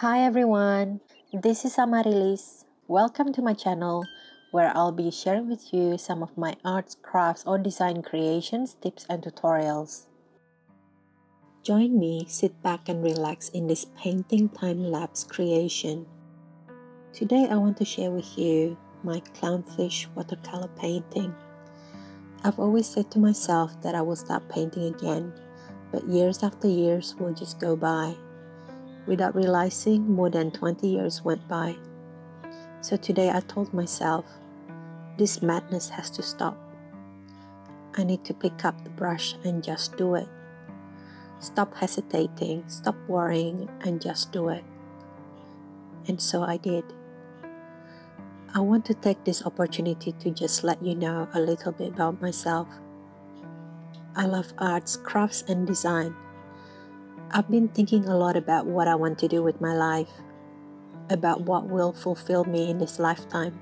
Hi everyone, this is AmareeLis. Welcome to my channel where I'll be sharing with you some of my arts, crafts, or design creations, tips, and tutorials. Join me, sit back and relax in this painting time-lapse creation. Today I want to share with you my clownfish watercolor painting. I've always said to myself that I will stop painting again, but years after years will just go by. Without realizing, more than 20 years went by. So today I told myself, this madness has to stop. I need to pick up the brush and just do it. Stop hesitating, stop worrying, and just do it. And so I did. I want to take this opportunity to just let you know a little bit about myself. I love arts, crafts, and design. I've been thinking a lot about what I want to do with my life, about what will fulfill me in this lifetime.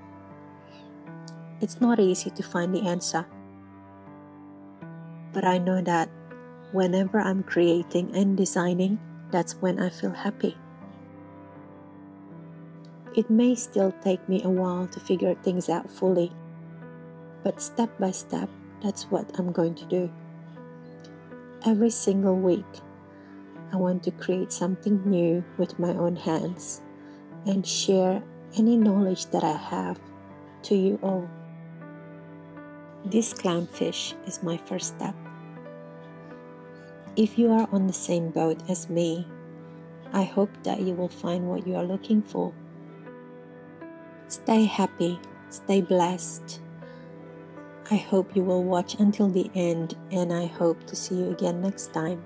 It's not easy to find the answer, but I know that whenever I'm creating and designing, that's when I feel happy. It may still take me a while to figure things out fully, but step by step, that's what I'm going to do. Every single week, I want to create something new with my own hands and share any knowledge that I have to you all. This clownfish is my first step. If you are on the same boat as me, I hope that you will find what you are looking for. Stay happy, stay blessed. I hope you will watch until the end, and I hope to see you again next time.